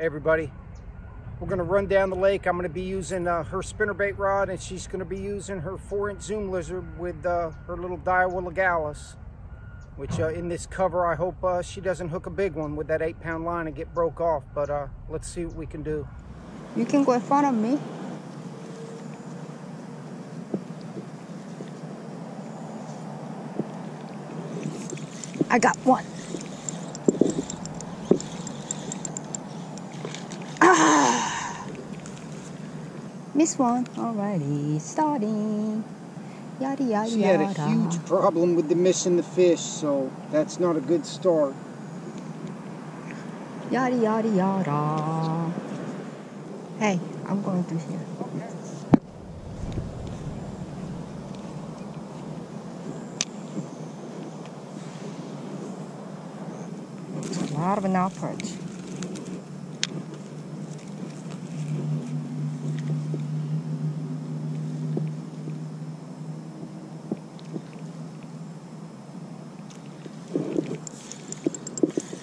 Everybody, we're gonna run down the lake. I'm gonna be using uh, her spinnerbait rod and she's gonna be using her four inch zoom lizard with uh, her little Daiwa legalis. Which uh, in this cover, I hope uh, she doesn't hook a big one with that eight pound line and get broke off. But uh, let's see what we can do. You can go in front of me. I got one. Miss one already. Starting. Yada yada She yada. had a huge problem with the missing the fish, so that's not a good start. Yada yada yada. Hey, I'm going through here. It's a lot of an perch.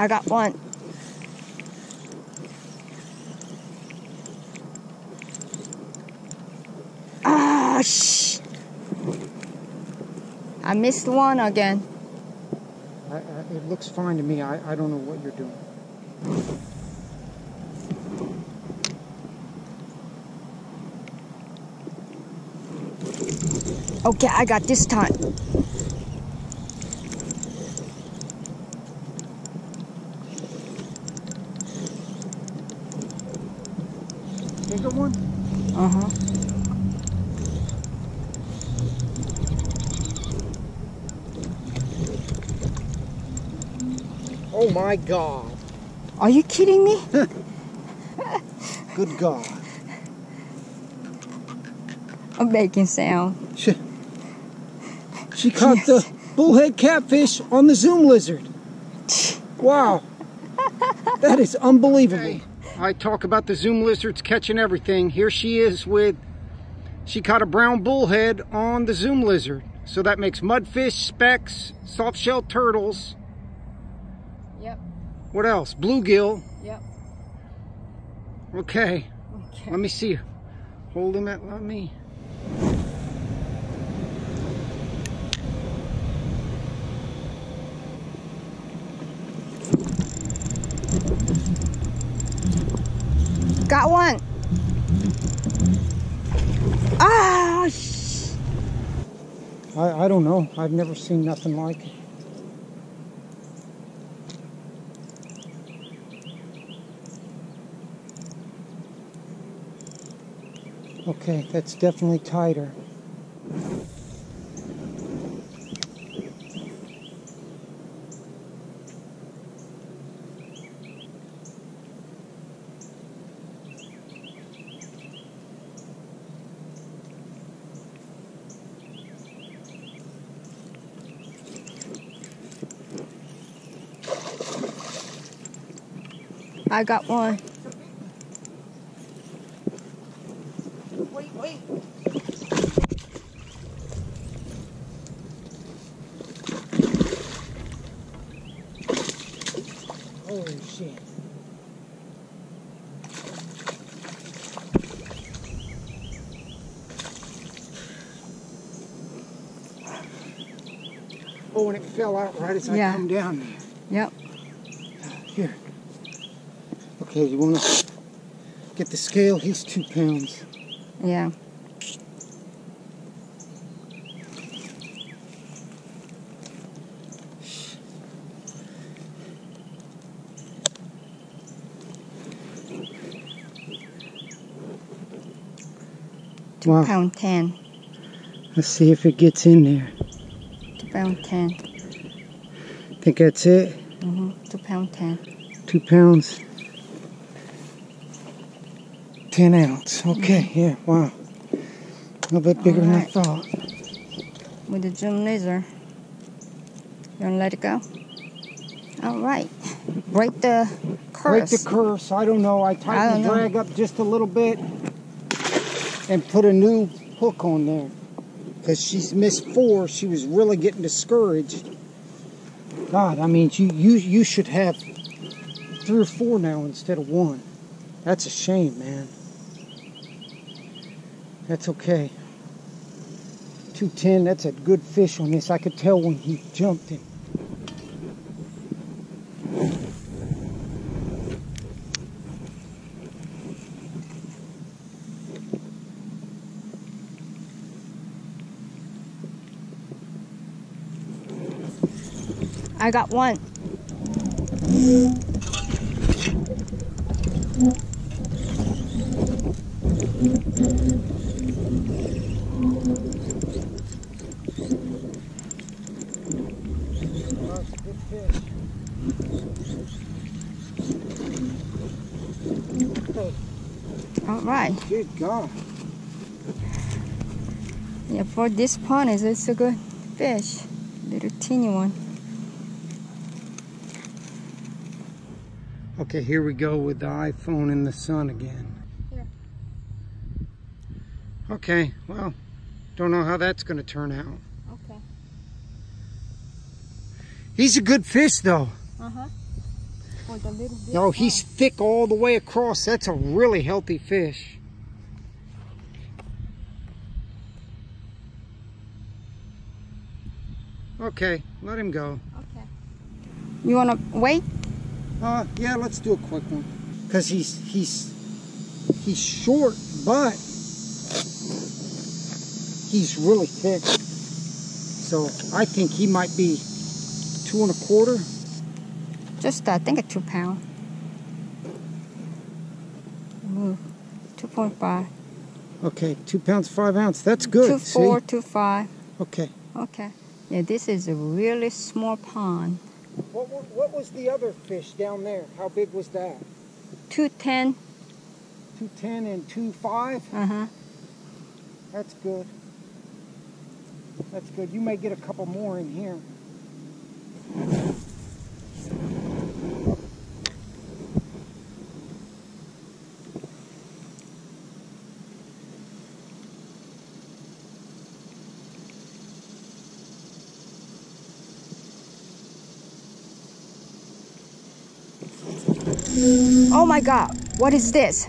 I got one. Ah, shh. I missed one again. I, I, it looks fine to me. I, I don't know what you're doing. Okay, I got this time. Bigger one? Uh huh. Oh my God. Are you kidding me? Good God. I'm making sound. She, she caught the bullhead catfish on the zoom lizard. Wow. That is unbelievable. I talk about the zoom lizards catching everything. Here she is with, she caught a brown bullhead on the zoom lizard. So that makes mudfish, specks, soft-shelled turtles. Yep. What else? Bluegill. Yep. Okay. Okay. Let me see. Hold him at, let me. Got one. Ah, I, I don't know. I've never seen nothing like it. Okay, that's definitely tighter. I got one. Wait, wait. Holy shit. Oh, and it fell out right as I Yeah. come down there. Yep. Here. Okay, you want to get the scale? He's two pounds. Yeah. Two Wow. pound ten. Let's see if it gets in there. Two pound ten. Think that's it? Mm-hmm. Two pound ten. Two pounds. Ten ounce. Okay, mm-hmm. yeah, wow. A little bit bigger Alright. than I thought. With the zoom lizard. You wanna let it go? All right. Break the curse. Break the curse. I don't know. I tightened the know. drag up just a little bit and put a new hook on there. Because she's missed four, she was really getting discouraged. God, I mean, you, you, you should have three or four now instead of one. That's a shame, man. That's okay. 210, that's a good fish on this. I could tell when he jumped in. I got one. All right. Good God. Yeah, for this pond is it's a good fish. Little teeny one. Okay, here we go with the iPhone in the sun again. Yeah. Okay, well, don't know how that's going to turn out. Okay. He's a good fish, though. Uh-huh. For the little bit. No, he's thick all the way across. That's a really healthy fish. Okay, let him go. Okay. You wanna wait? Uh, yeah, let's do a quick one. Cause he's he's he's short, but he's really thick. So I think he might be two and a quarter. Just uh, I think a two pound. Move. Two point five. Okay, two pounds five ounce. That's good. Two see? four, two five. Okay. Okay. Yeah, this is a really small pond. What, wa- what was the other fish down there? How big was that? Two ten. Two ten and two five. Uh huh. That's good. That's good. You may get a couple more in here. Oh my God! What is this?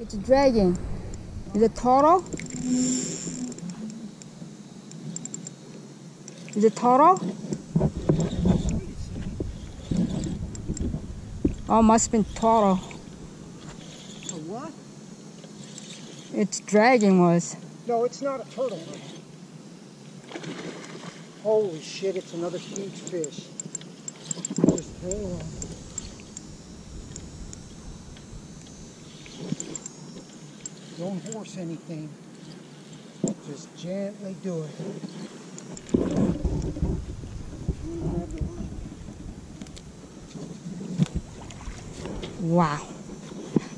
It's a dragon. Is it turtle? Is it turtle? Oh, must have been turtle. A what? It's dragon was. No, it's not a turtle. Holy shit, it's another huge fish. Just on. Don't force anything. Just gently do it. Wow.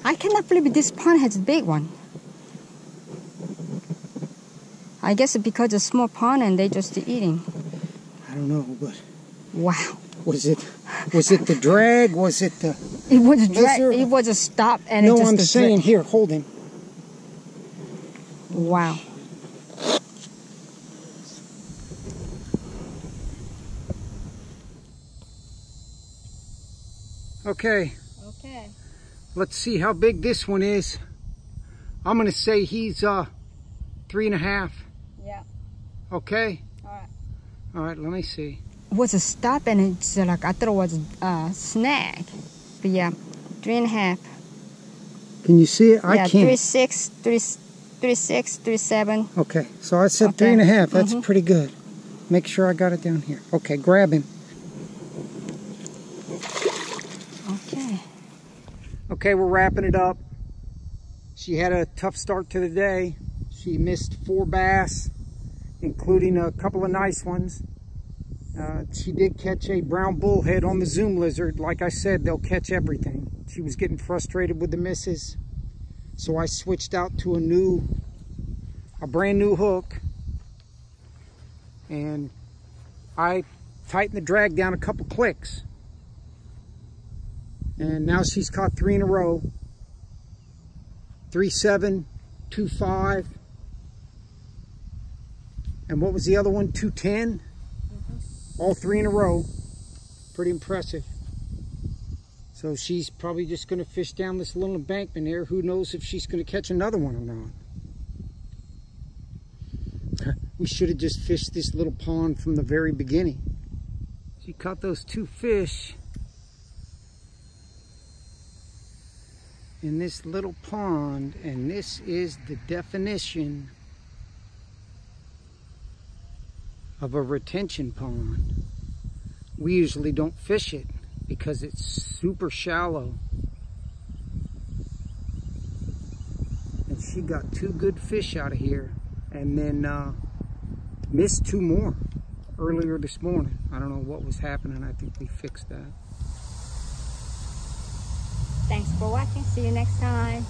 I cannot believe this pond has a big one. I guess because it's a small pond and they just eating. Don't know, but Wow. was it was it the drag? Was it the It was a dra- it was a stop and No, it just I'm saying here, hold him. Wow. Okay, Okay. let's see how big this one is. I'm gonna say he's uh three and a half. Yeah. Okay. All right. Let me see. It was a stop and it's uh, like I thought it was a snag. But yeah, three and a half. Can you see it? I yeah, can't. three six, three three six, three seven. Okay, so I said Okay. three and a half. That's Mhm. pretty good. Make sure I got it down here. Okay, grab him. Okay. Okay, we're wrapping it up. She had a tough start to the day. She missed four bass, including a couple of nice ones. Uh, she did catch a brown bullhead on the Zoom lizard. Like I said, they'll catch everything. She was getting frustrated with the misses, so I switched out to a new, a brand new hook, and I tightened the drag down a couple clicks. And now she's caught three in a row. Three seven, two five. And what was the other one? Two ten. All three in a row. Pretty impressive. So she's probably just going to fish down this little embankment here. Who knows if she's going to catch another one or not. we should have just fished this little pond from the very beginning. She caught those two fish in this little pond and this is the definition of a retention pond. We usually don't fish it because it's super shallow. And she got two good fish out of here and then uh, missed two more earlier this morning. I don't know what was happening. I think we fixed that. Thanks for watching. See you next time.